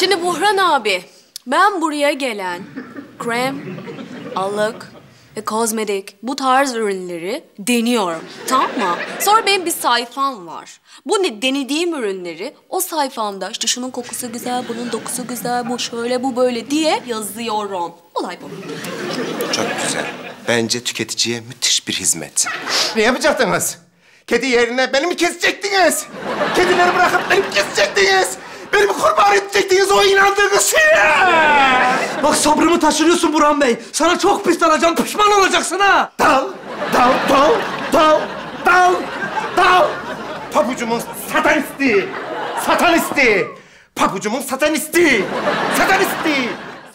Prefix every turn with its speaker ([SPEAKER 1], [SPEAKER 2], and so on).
[SPEAKER 1] Şimdi Buhran abi, ben buraya gelen krem, allık ve kozmetik bu tarz ürünleri deniyorum. Tamam mı? Sonra benim bir sayfam var. Bu ne, denediğim ürünleri o sayfamda işte şunun kokusu güzel, bunun dokusu güzel, bu şöyle, bu böyle diye yazıyorum. Olay bu.
[SPEAKER 2] Çok güzel. Bence tüketiciye müthiş bir hizmet.
[SPEAKER 3] Ne yapacaktınız? Kedi yerine beni mi kesecektiniz? Kedileri bırakıp beni mi kesecektiniz? Beni mi kurban edecektiniz o inandığınız şeye?
[SPEAKER 4] Bak sabrımı taşırıyorsun Burhan Bey. Sana çok pis alacağım, pişman olacaksın ha.
[SPEAKER 3] Dal, dal, dal, dal, dal, dal. Pabucumun satanisti, satanisti. Pabucumun satanisti, satanisti.